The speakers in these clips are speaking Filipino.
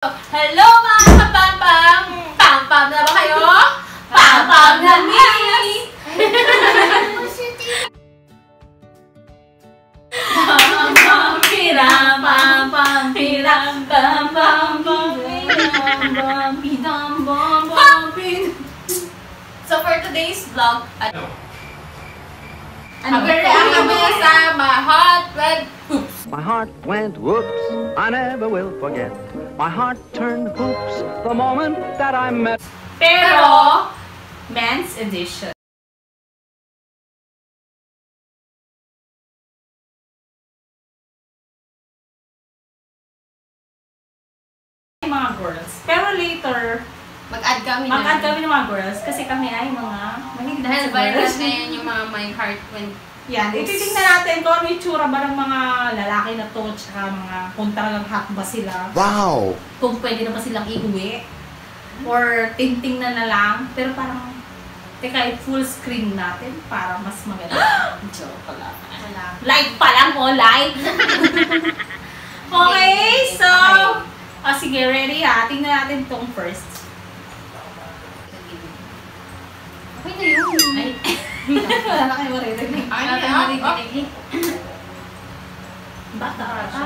Hello mga kapampam! Pampam na ba kayo? Pampam na ni! Pam pam piram pam pam piram pam pam pam piram pam pidam pam pam pidam So for today's vlog, ano? Ano ba kami sa Hot Red Hoops? My heart went whoops, I never will forget. My heart turned hoops the moment that I met. Pero, men's edition. mga girls. Pero later, Mag-add kami mag-add kami ng mga girls kasi kami ay mga mahilig Dahil sa viral girls. ngayon yung mga My Heart Went Yan, ititingnan natin kung ano yung tsura ba ng mga lalaki na to, tsaka mga kung talagang hot ba sila. Wow! Kung pwede na ba silang iuwi. Or tinting na na lang. Pero parang, teka, full screen natin para mas maganda. Joke pala. Wala. Live pa lang po, live! okay, so, oh, sige, ready ha. Tingnan natin tong first. Okay na yun. Ay, Wala na kayo maririnig. ay, Wala ah, maririnig. Bata siya.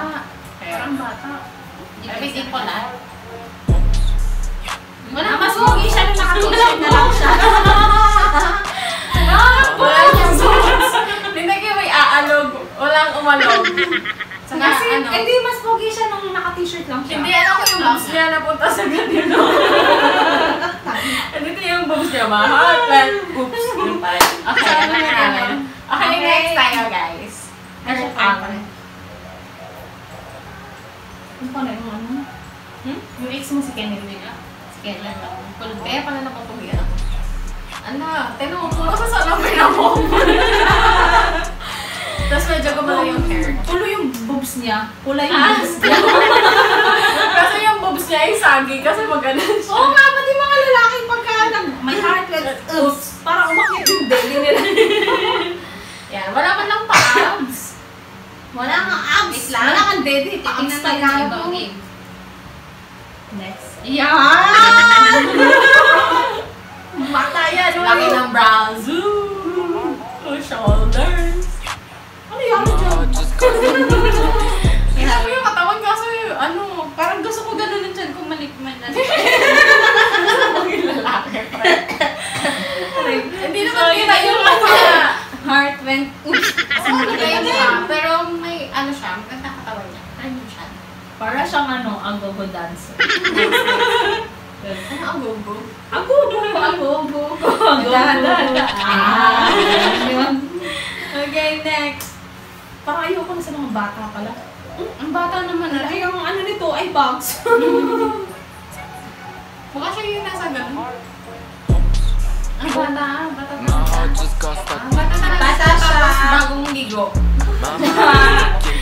Parang bata. Everything ko na. Wala, mas siya nung naka-t-shirt na lang siya. Wala niyang kayo Kasi, ano. eh di, mas pogi siya nung naka-t-shirt lang siya. Hindi, ano ko yung boobs niya napunta sa ganito. Dito yung boobs niya, mga hot, but, oops, yun pa rin. Okay, Sabi ano niya namin. ganun. Okay, Okay. next tayo, guys. Ay, siya Earth pa Ang. rin. Ano pa na yung ano? Hmm? Yung ex mo si Kennedy. Si Kailan lang. Kaya pala napapugi ako. Ano, tinong mo, puro sa salamin ako. Tapos medyo gumalaw yung hair. Tulo yung boobs niya. Kulay yung Ah, boobs niya. Kasi yung boobs niya ay saggy kasi maganan siya. Oo nga, pati mga lalaki pagka nag, may heart rate, oops, parang umakit yung belly nila. Yan, wala man lang pa abs. Wala kang abs. Wala kang dede. Titingnan natin yung ibang game. Next. Yan! Bata yan. Laki ng brows. Ooh, shoulders. Ano yan dyan? Tingnan mo yung katawan kasi ano, parang gusto ko ganun yung chan kung malikman na. Yung lalaki. Hindi naman kita yung niya. Heart went, oops. Kasi maganda yung mukha. Pero may ano siya, maganda katawan niya. Ano siya? Para siyang ano, agogo dancer. Ano? Agogo, agogo. Agogo. Dahan-dahan. Ah. Okay, next. Parang ayoko na sa mga bata pala. Ang bata naman na. Ay, ang ano nito ay box. Mukha siya yung nasa ganun. Ang bata, bata My talaga. heart just got stuck. Ang bata talaga. Bata Tapos siya. bagong ligo.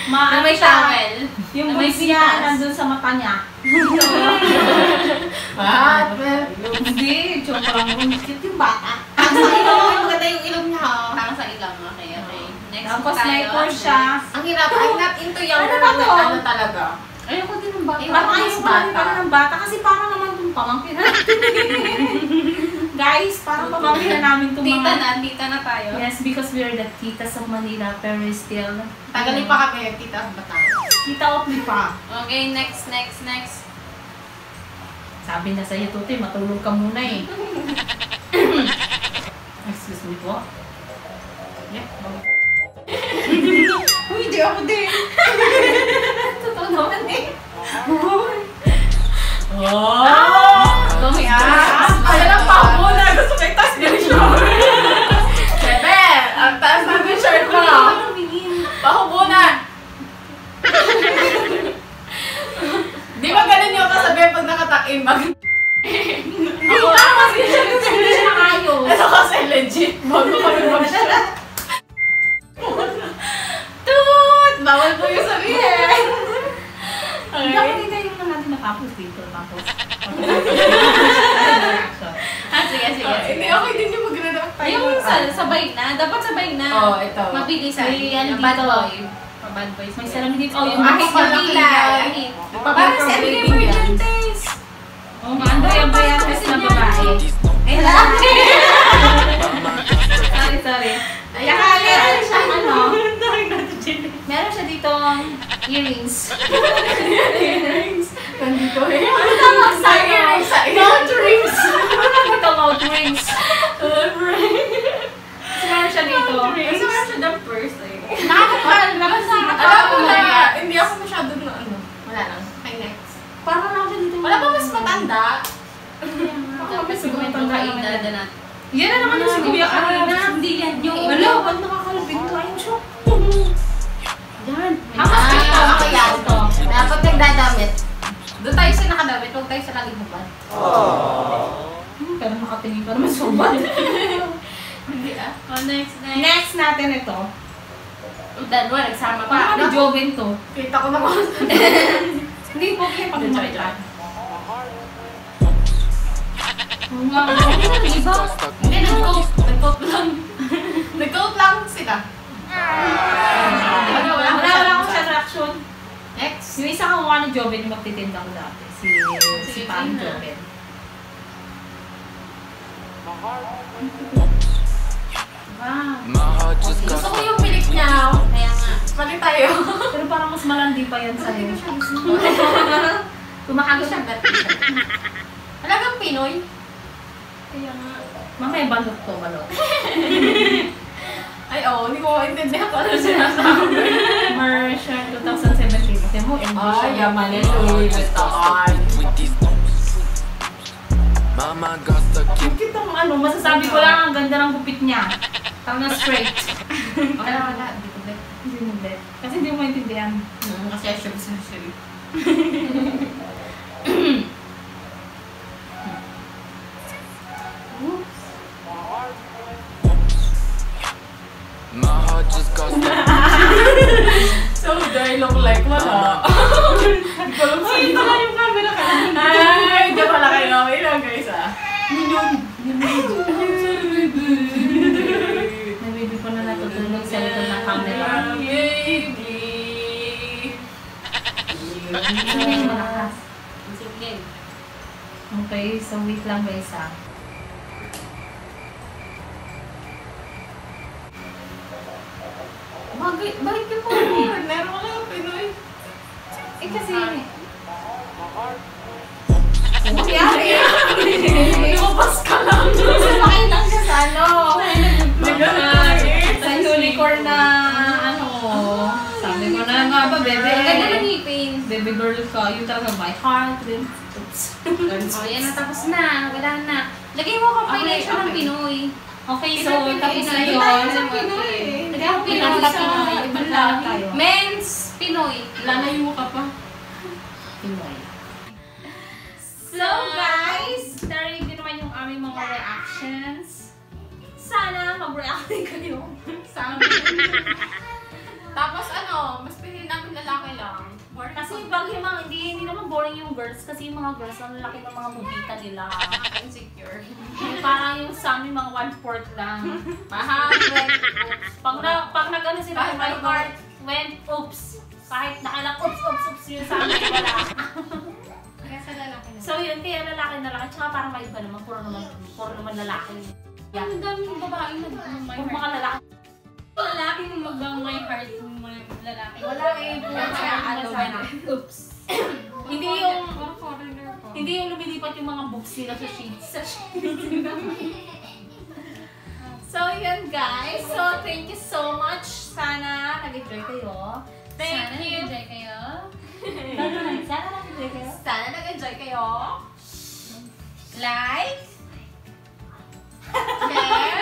Ma, Na may ano siya? towel. Yung Na may boobs niya sitas. nandun sa mata niya. What? Hindi, joke lang. Cute yung bata. Ang sa ilong, maganda yung ilong niya. oh. Parang sa ilang. Okay, okay. Next Tapos tayo. may course siya. Ang hirap. I'm not into younger Ano ba to? ano talaga. Ayoko din ng bata. Parang Mas ayaw ko namin pala ng bata kasi parang naman itong pamangkin natin. Guys, parang pamangkin na namin itong Tita mga... na, tita na tayo. Yes, because we are the titas of Manila, pero still... Tagalin pa kami, tita ba tayo? Tita of Lipa. Okay, next, next, next. Sabi na sa'yo, Tutoy, matulog ka muna eh. Excuse me po. Yeah, bawal. Uy, di ako din. Totoo naman eh. Oh! Nakatakin? Mag... Hindi, parang mas hindi siya hindi siya nakayos. Ito kasi legit. Bago kami mag-shot. Toot! Bawal po yung sabihin. Hindi ako Okay. hindi yung na natin matapos dito. Tapos, Ah, sige, sige. Hindi, okay din yung mag-redact tayo. Yung sa, sabay na, dapat sabay na. Oh, ito. Mabilisan. May ano Yung bad dito. boy. Bad boys. May salamin dito. Oh, yung Ahit ahit yung yung kilay. ahit. Birthday. Earrings. Nandito eh. Ano tawag sa? Earrings sa iyo. Mouth rings. Ito, mouth rings. Siya dito. Kasi siya the first eh. Nakakapal. Alam na, hindi ako masyado na ano. Wala lang. Okay, next. Parang lang siya dito. Wala pa mas matanda. Dapat Mas matanda magkaedad na. Yan na naman yung sinabi kanina. Hindi tayo sa laging hubad. Hmm, Pero nakatingin ka naman sa uban. Hindi ah. Oh, next, next. Next natin ito. Dalawa, nagsama pa. Parang ni Joven to. Kita ko na ko. Hindi po kayo pag Hindi, makita. Wow. Iba. Hindi, nag-coat. Nag-coat lang. Nag-coat lang sila. Wala, wala, wala, wala akong. Next. Yung isa kang mukha ni Joven yung magtitinda ko dati. Si, si Pam. Joven. Wow. Got Gusto ko yung pilik niya. Kaya nga. Balik tayo. Pero parang mas malandi pa yan sa'yo. Kumakago siya. Kang Pinoy. Kaya nga. Mamaya balot to, balot. Ay, oo. hindi ko maintindihan kung ano sinasabi. Martian 2017. Kasi mo, MD siya. Ay, yaman ni Louis Vuitton. with these Mama got in Ang cute ang ano, masasabi ko lang ang ganda ng gupit niya. Tang na straight. Wala, wala. Hindi mo bet. Kasi hindi mo maintindihan. Hmm, Kasi siya sa siya. Nabibi ko na natutulog sa likod ng camera. Malakas. Sige. Okay, so wait lang guys ah. Bakit? Bakit ka po? Meron lang Pinoy. Eh kasi, Nangyari. Girl ka, yun talaga my heart. Then, oops. Oh, yan na. Tapos na. Wala na. Lagay mo ka Okay, foundation ng okay. Pinoy. Okay, so Pinoy, tapos na yun. Tayo sa Pinoy. Lagay mo Pinoy sa ibang Lahat. Men's Pinoy. Lalayo ka pa. Pinoy. So guys, na-review naman yung aming mga reactions. Sana mag-react din kayo sa amin. Tapos ano, mas pinili namin lalaki lang. More Kasi pag mga, hindi, hindi naman boring yung girls kasi yung mga girls, ang laki ng mga mubita nila. insecure. Yung parang yung sa amin mga one-fourth lang. Mahal. Pag, na, pag nag-ano sila, Kahit my ano- heart went oops. Kahit nakalang oops, oops, oops yun sa amin, wala. Kaya sa lalaki na. So yun, kaya lalaki na lang. Tsaka parang may iba naman, puro naman, puro naman lalaki. Yeah. Ang daming babae na my heart. mga lalaki. Lalaki yung magang my heart yung mga lalaki. Wala eh. Wala Kaya ano ba ba Oops. Hindi yung, hindi yung lumilipat yung mga books nila sa sheets. Sa sheets. so yun guys. So thank you so much. Sana nag-enjoy kayo. Thank Sana you. nag-enjoy kayo. Sana nag-enjoy kayo. Sana nag-enjoy kayo. Like, Share.